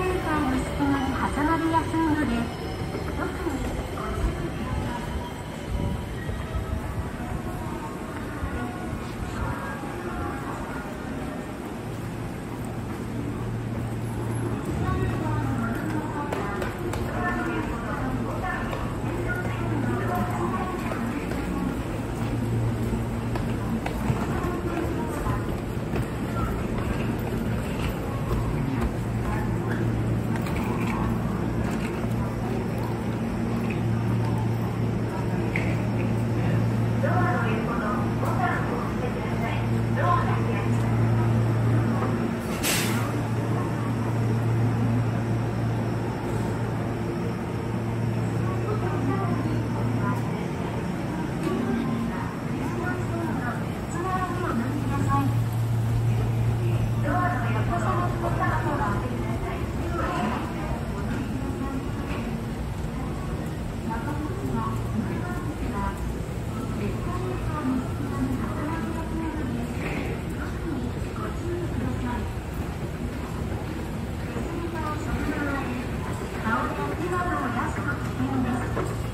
レーターの隙挟まりやすいので特になどを出すと危険です